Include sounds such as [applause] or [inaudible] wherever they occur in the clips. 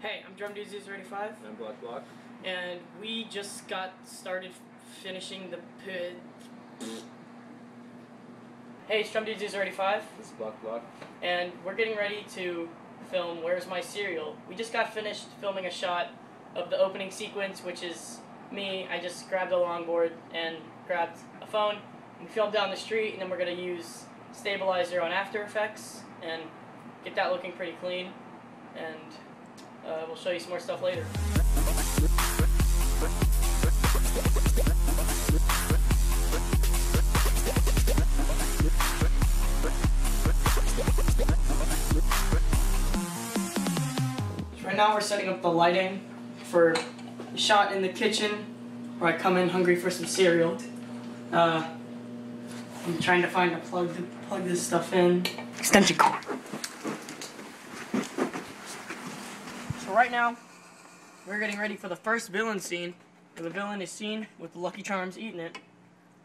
Hey, I'm Drum Dude 35 I'm Block Block. and we just got started finishing the p- Hey, it's Drum Dude 35 This is Block Block. and we're getting ready to film Where's My Cereal. We just got finished filming a shot of the opening sequence, which is me. I just grabbed a longboard and grabbed a phone. We filmed down the street, and then we're gonna use stabilizer on After Effects and get that looking pretty clean. And uh, we'll show you some more stuff later. Right now we're setting up the lighting for a shot in the kitchen where I come in hungry for some cereal. Uh, I'm trying to find a plug to plug this stuff in. Extension cord. So right now, we're getting ready for the first villain scene. Where the villain is seen with Lucky Charms eating it.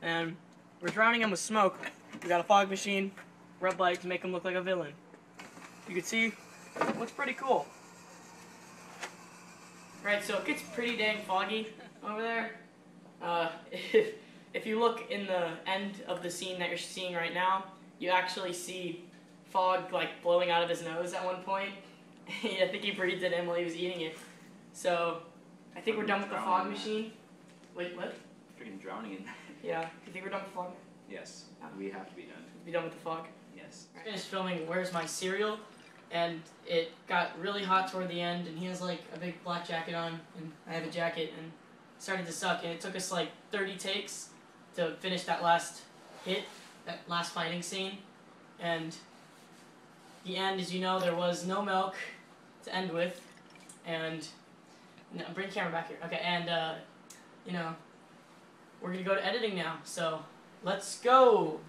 And we're drowning him with smoke. We got a fog machine, red light to make him look like a villain. You can see, it looks pretty cool. Right, so it gets pretty dang foggy over there. Uh, [laughs] if, if you look in the end of the scene that you're seeing right now, you actually see fog like blowing out of his nose at one point. [laughs] I think he breathed it in while he was eating it. So I think we're done with the fog machine. Wait, what? Freaking drowning in. [laughs] Yeah, you think we're done with the fog? Yes, we have to be done. Be done with the fog? Yes. I finished filming Where's My Cereal, and it got really hot toward the end, and he has like a big black jacket on, and I have a jacket, and it started to suck, and it took us like 30 takes to finish that last hit, that last fighting scene, and the end, as you know, there was no milk to end with, and no, bring camera back here, okay, and uh, you know, we're gonna go to editing now, so let's go.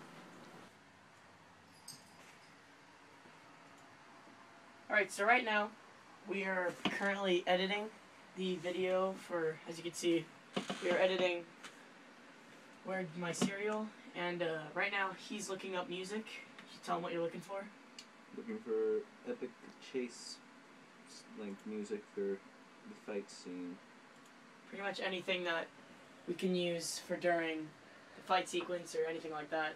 Alright, so right now we are currently editing the video for, as you can see, we are editing where My Cereal, and uh, right now he's looking up music. You tell him what you're looking for. Looking for epic chase like music for the fight scene. Pretty much anything that we can use for during the fight sequence or anything like that.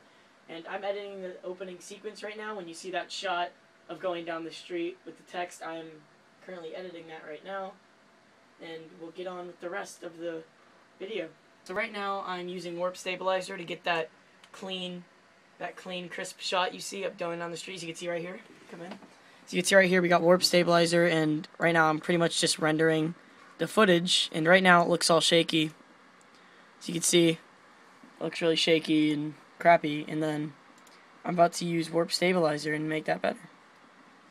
And I'm editing the opening sequence right now. When you see that shot of going down the street with the text, I'm currently editing that right now. And we'll get on with the rest of the video. So right now I'm using warp stabilizer to get that clean, that clean crisp shot you see up going down the street. As you can see right here. Come in. So you can see right here we got warp stabilizer and right now I'm pretty much just rendering the footage and right now it looks all shaky. As you can see, it looks really shaky and crappy and then I'm about to use warp stabilizer and make that better.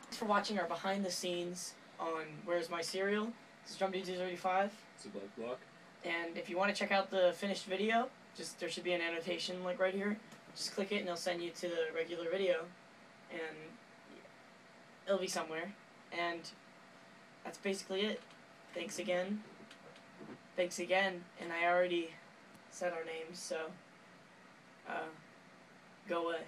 Thanks for watching our behind the scenes on Where's My Cereal. This is Drum Dude 35 It's a Block Block. and if you want to check out the finished video, just there should be an annotation like right here. Just click it and it'll send you to the regular video, and it'll be somewhere. And that's basically it. Thanks again. Thanks again. And I already said our names, so uh, go away.